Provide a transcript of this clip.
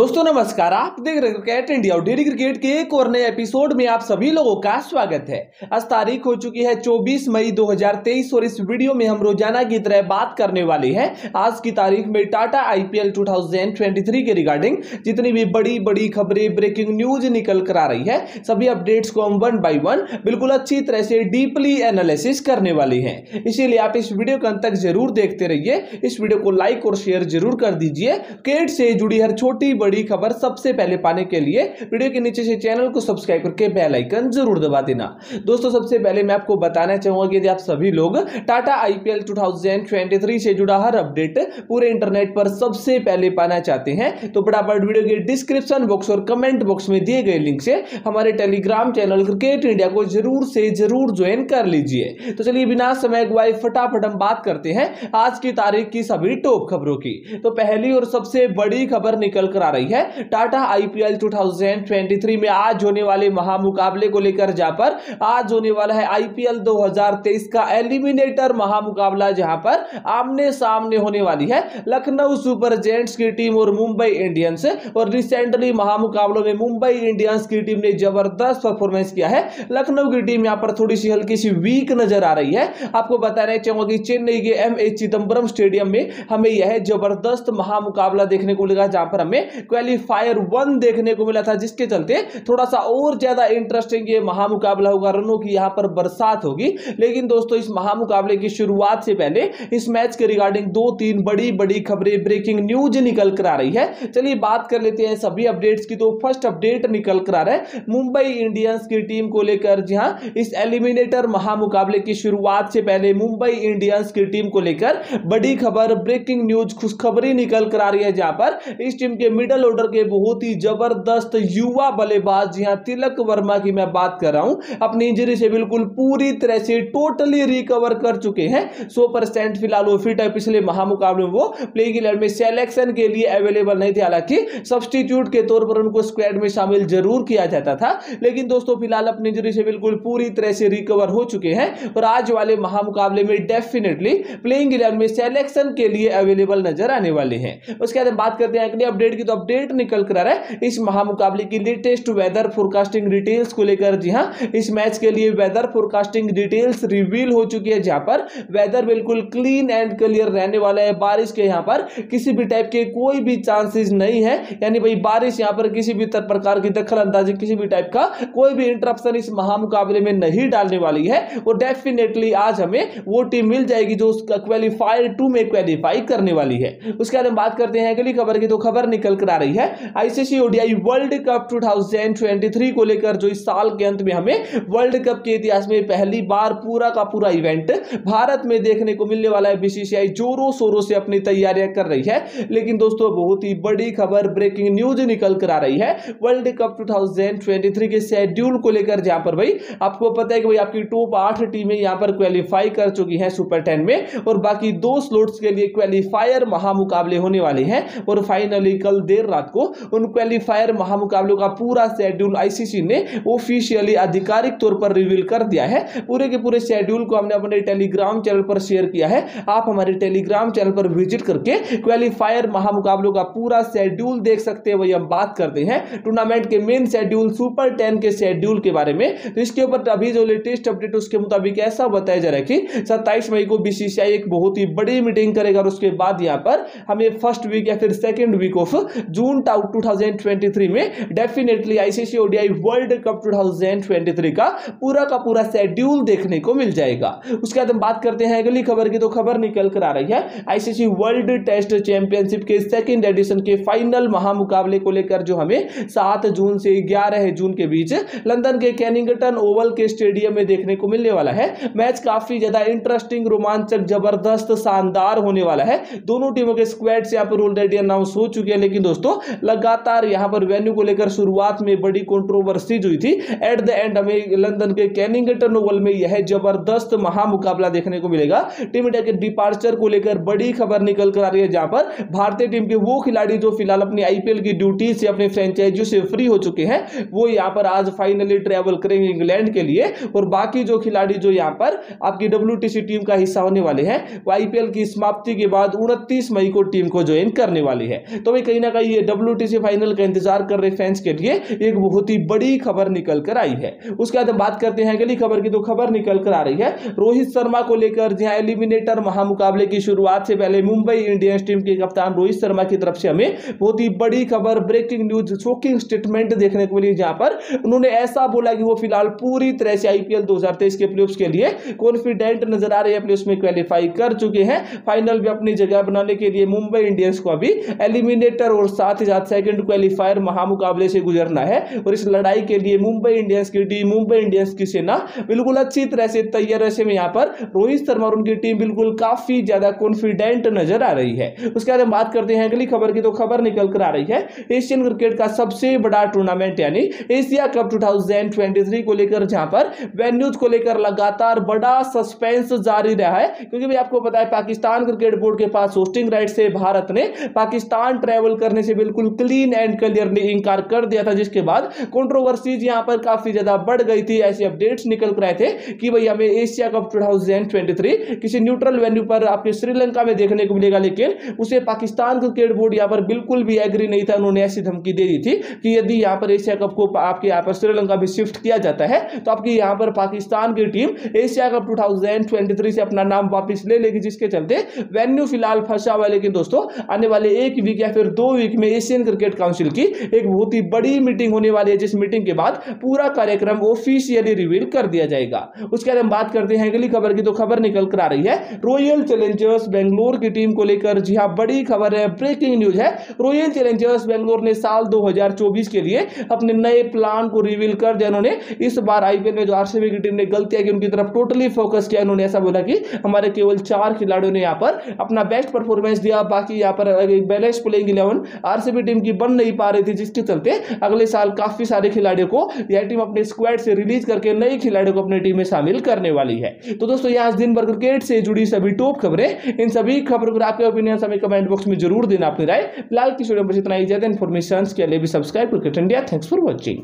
दोस्तों, नमस्कार। आप देख रहे क्रिकेट इंडिया और डेली क्रिकेट के एक और नए एपिसोड में आप सभी लोगों का स्वागत है। आज तारीख हो चुकी है 24 मई 2023 और इस वीडियो में हम रोज़ाना की तरह बात करने वाले हैं। आज की तारीख में टाटा आईपीएल 2023 के रिगार्डिंग जितनी भी बड़ी बड़ी खबरें ब्रेकिंग न्यूज़ निकल कर आ रही है, सभी अपडेट्स को हम वन बाई वन बिल्कुल अच्छी तरह से डीपली एनालिसिस करने वाले हैं। इसीलिए आप इस वीडियो को अंत तक ज़रूर देखते रहिए। इस वीडियो को लाइक और शेयर ज़रूर कर दीजिए। क्रिकेट से जुड़ी हर छोटी बड़ी खबर सबसे पहले पाने के लिए वीडियो के नीचे से चैनल को सब्सक्राइब करके बेल आइकन ज़रूर दबा देना। दोस्तों, सबसे पहले मैं आपको बताना चाहूँगा कि यदि आप सभी लोग टाटा आईपीएल 2023 से जुड़ा हर अपडेट पूरे इंटरनेट पर सबसे पहले पाना चाहते हैं तो फटाफट वीडियो के डिस्क्रिप्शन बॉक्स और कमेंट बॉक्स में दिए गए लिंक से हमारे टेलीग्राम चैनल क्रिकेट इंडिया को ज़रूर से ज़रूर ज्वाइन कर लीजिए। तो चलिए, बिना समय गवाए फटाफट हम बात करते हैं आज की तारीख की सभी टॉप खबरों की। तो पहली और सबसे बड़ी खबर निकल कर आ रही है। टाटा आईपीएल 2023 में आज होने वाले महामुकाबले को लेकर जहाँ पर आज होने वाला है आईपीएल 2023 का एलिमिनेटर महामुकाबला, जहाँ पर आमने सामने होने वाली है लखनऊ सुपर जेंट्स की टीम और मुंबई इंडियंस। और रिसेंटली महामुकाबलों में मुंबई इंडियंस की टीम ने ज़बरदस्त परफॉर्मेंस किया है। लखनऊ की टीम यहाँ पर थोड़ी सी हल्की सी वीक नज़र आ रही है। आपको बताना चाहूँगा कि चेन्नई के एम ए चिदम्बरम स्टेडियम में हमें यह ज़बरदस्त महामुकाबला देखने को मिलेगा, जहाँ पर हमें क्वालिफायर वन देखने को मिला था, जिसके चलते थोड़ा सा और ज़्यादा इंटरेस्टिंग ये महामुकाबला होगा। रनों की यहाँ पर बरसात होगी। लेकिन दोस्तों, इस महामुकाबले की शुरुआत से पहले इस मैच के रिगार्डिंग दो तीन बड़ी बड़ी खबरें ब्रेकिंग न्यूज़ निकल कर आ रही है। चलिए बात कर लेते हैं सभी अपडेट्स की। तो फ़र्स्ट अपडेट निकल कर आ रहा है मुंबई इंडियंस की टीम को लेकर। जी हाँ इस एलिमिनेटर महामुकाबले की शुरुआत से पहले मुंबई इंडियंस की टीम को लेकर बड़ी खबर ब्रेकिंग न्यूज़ खुशखबरी निकल कर आ रही है, जहाँ पर इस टीम के मिडल ऑर्डर के बहुत ही ज़बरदस्त युवा बल्लेबाज जी हाँ तिलक वर्मा की मैं बात कर रहा हूँ। अपनी इंजरी से बिल्कुल पूरी तरह से टोटली रिकवर कर चुके हैं। सौ परसेंट फ़िलहाल वो फिट है पिछले महामुकाबले में वो प्लेइंग इलेवन में सिलेक्शन के लिए अवेलेबल नहीं थे। हालाँकि सब्सटीट्यूट के तौर पर उनको स्क्वाड में शामिल ज़रूर किया जाता था। लेकिन दोस्तों, फ़िलहाल अपनी इंजरी से बिल्कुल पूरी तरह से रिकवर हो चुके हैं और आज वाले महामुकाबले में डेफिनेटली प्लेइंग इलेवन में सिलेक्शन के लिए अवेलेबल नज़र आने वाले हैं। उसके बाद बात करते हैं अगले अपडेट की। तो अपडेट निकल कर आ रहा है इस महामुकाबले की लेटेस्ट वेदर फोरकास्टिंग डिटेल्स को लेकर। जी हाँ इस मैच के लिए वेदर फोरकास्टिंग डिटेल्स रिवील हो चुकी है जहाँ पर। वेदर बिल्कुल क्लीन एंड क्लियर रहने वाला है। बारिश के यहाँ पर किसी भी टाइप के कोई भी चांसेस नहीं है। यानी भाई बारिश यहाँ पर किसी भी प्रकार की दखल किसी भी टाइप का कोई भी इंटरप्शन इस महामुकाबले में नहीं डालने वाली है। वो डेफिनेटली आज हमें वो टीम मिल जाएगी जो उसका क्वालिफायर टू में क्वालिफाई करने वाली है। उसके बाद हम बात करते हैं। अगली खबर की तो खबर निकल कर आ रही है। आईसीसी ओडीआई वर्ल्ड कप 2023 को लेकर जो इस साल के अंत में हमें वर्ल्ड कप के इतिहास में पहली बार पूरा का पूरा इवेंट भारत में देखने को मिलने वाला है। बीसीसीआई जोरों शोरों से अपनी तैयारियाँ कर रही है। लेकिन दोस्तों, बहुत ही बड़ी खबर ब्रेकिंग न्यूज़ निकल कर आ रही है। वर्ल्ड कप 2023 के शेड्यूल को लेकर जहाँ पर भाई, आपको पता है कि भाई आपकी टॉप आठ टीमें यहाँ पर क्वालिफाई कर चुकी हैं सुपर टेन में और बाकी दो स्लोट्स के लिए क्वालिफायर महामुकाबले होने वाले हैं और फाइनली कल देर रात को उन क्वालिफायर महामुकाबलों का पूरा शेड्यूल आईसीसी ने ऑफिशियली आधिकारिक तौर पर रिवील कर दिया है। पूरे के पूरे शेड्यूल को हमने अपने टेलीग्राम चैनल पर शेयर किया है। आप हमारे टेलीग्राम चैनल पर विज़िट करके क्वालिफायर महामुकाबलों का पूरा शेड्यूल देख सकते हैं। वही हम बात करते हैं टूर्नामेंट के मेन शेड्यूल सुपर टेन के शेड्यूल के बारे में। तो इसके ऊपर अभी जो लेटेस्ट अपडेट उसके मुताबिक ऐसा बताया जा रहा है कि सत्ताईस मई को बीसीसीआई एक बहुत ही बड़ी मीटिंग करेगा और उसके बाद यहाँ पर हमें फ़र्स्ट वीक या फिर second week of June to 2023 में definitely ICC ODI world cup 2023 का पूरा का पूरा शेड्यूल देखने को मिल जाएगा। उसके बाद हम बात करते हैं अगली खबर की तो खबर निकल कर आ रही है। आईसीसी वर्ल्ड टेस्ट चैंपियनशिप के सेकंड एडिशन के फाइनल महामुकाबले को लेकर जो हमें सात जून से ग्यारह जून के बीच लंदन के कैनिंगटन ओवल के स्टेडियम में देखने को मिलने वाला है। मैच काफ़ी ज़्यादा इंटरेस्टिंग रोमांचक, ज़बरदस्त, शानदार होने वाला है। दोनों टीमों के स्क्वाड्स यहाँ पर ऑलरेडी अनाउंस हो चुके हैं, लेकिन दोस्तों लगातार यहाँ पर वेन्यू को लेकर शुरुआत में बड़ी कंट्रोवर्सी हुई थी। एट द एंड हमें लंदन के कैनिंगटन ओवल में यह ज़बरदस्त महामुकाबला देखने को मिलेगा। टीम इंडिया के डिपार्चर को लेकर बड़ी खबर निकल कर आ रही है जहाँ पर। भारतीय टीम के वो खिलाड़ी जो फ़िलहाल अपनी आईपीएल की ड्यूटी से अपने फ्रेंचाइजी से फ्री हो चुके हैं, वो यहाँ पर आज फाइनली ट्रेवल करेंगे इंग्लैंड के लिए। और बाकी जो खिलाड़ी जो यहाँ पर आपकी डब्ल्यू टीम का हिस्सा होने वाले हैं, वो आईपीएल की समाप्ति के बाद उनतीस मई को टीम को ज्वाइन करने वाली है। तो भाई, कहीं ना कहीं ये डब्ल्यू फाइनल का इंतज़ार कर रहे फैंस के लिए एक बहुत ही बड़ी खबर निकल कर आई है। उसके बाद हम बात करते हैं अगली खबर की तो खबर निकल कर आ रही है। रोहित शर्मा को लेकर जहाँ एलिमिनेटर महामुकाबले की शुरुआत से पहले मुंबई इंडियंस टीम के कप्तान रोहित शर्मा की तरफ़ से हमें बहुत ही बड़ी खबर ब्रेकिंग न्यूज़ शोकिंग स्टेटमेंट देखने को मिली जहाँ पर उन्होंने ऐसा बोला कि वो फ़िलहाल पूरी तरह से आईपीएल 2023 के प्लेऑफ्स के लिए कॉन्फिडेंट नज़र आ रहे हैं। प्लेऑफ्स में क्वालिफाई कर चुके हैं। फाइनल में अपनी जगह बनाने के लिए मुंबई इंडियंस को अभी एलिमिनेटर और साथ ही साथ सेकंड क्वालिफायर महामुकाबले से गुजरना है और इस लड़ाई के लिए मुंबई इंडियंस की टीम, मुंबई इंडियंस की सेना बिल्कुल अच्छी तरह से तैयार ऐसे में यहाँ पर रोहित शर्मा और उनकी टीम बिल्कुल काफ़ी ज़्यादा कॉन्फिडेंट नज़र आ रही है। उसके बाद हम बात करते हैं अगली खबर की तो खबर निकल कर आ रही है एशियन क्रिकेट का सबसे बड़ा टूर्नामेंट यानी एशिया कप 2023 को लेकर, जहाँ पर वेन्यूज को लेकर लगातार बड़ा सस्पेंस जारी रहा है। क्योंकि भाई आपको पता है, पाकिस्तान क्रिकेट बोर्ड के पास होस्टिंग राइट से भारत ने पाकिस्तान ट्रेवल करने से बिल्कुल क्लीन एंड क्लियरली इंकार कर दिया था, जिसके बाद कंट्रोवर्सीज यहाँ पर काफ़ी ज़्यादा बढ़ गई थी। ऐसे अपडेट्स निकल कर आए थे कि भाई हमें एशिया कप 2023 किसी न्यूट्रल वेन्यू पर आपके श्रीलंका में देखने को मिलेगा, लेकिन उसे पाकिस्तान क्रिकेट बोर्ड यहाँ पर बिल्कुल भी एग्री नहीं था। उन्होंने ऐसी धमकी दे दी थी कि यदि यहाँ पर एशिया कप को आपके यहाँ पर श्रीलंका भी शिफ्ट किया जाता है तो आपकी यहाँ पर पाकिस्तान की टीम एशिया कप 2023 से अपना नाम वापस ले लेगी, जिसके चलते वेन्यू फ़िलहाल फंसा हुआ है। लेकिन दोस्तों, आने वाले एक वीक या फिर दो वीक में एशियन क्रिकेट काउंसिल की एक बहुत ही बड़ी मीटिंग होने वाली है, जिस मीटिंग के बाद पूरा कार्यक्रम ऑफिशियली रिवील कर दिया जाएगा। उसके बाद हम बात करते हैं अगली खबर की तो खबर निकल कर आ रही है। रॉयल चैलेंजर्स बेंगलोर की टीम को लेकर, जी हाँ बड़ी खबर है ब्रेकिंग न्यूज़ है। रॉयल चैलेंजर्स बेंगलोर ने साल 2024 के लिए अपने नए प्लान को रिवील कर दिया। उन्होंने इस बार आईपीएल में जो आरसीबी की टीम ने गलतियाँ की उनकी तरफ़ टोटली फोकस किया उन्होंने ऐसा बोला कि हमारे केवल चार खिलाड़ियों ने यहाँ पर अपना बेस्ट परफॉर्मेंस दिया, बाकी यहाँ पर balance playing eleven RCB team की बन नहीं पा रही थी, जिसके चलते अगले साल काफ़ी सारे खिलाड़ियों को यह टीम अपने स्क्वाड से रिलीज़ करके नई खिलाड़ियों को अपनी टीम में शामिल करने वाली है। तो दोस्तों, यहाँ दिन भर क्रिकेट से जुड़ी सभी टॉप खबरें। इन सभी खबरों पर आपके ओपिनियन हमें कमेंट बॉक्स में ज़रूर देना अपनी राय। फ़िलहाल की स्टूडियो पर इतना ही। ज़्यादा इन्फॉर्मेशन के लिए भी subscribe cricket India thanks for watching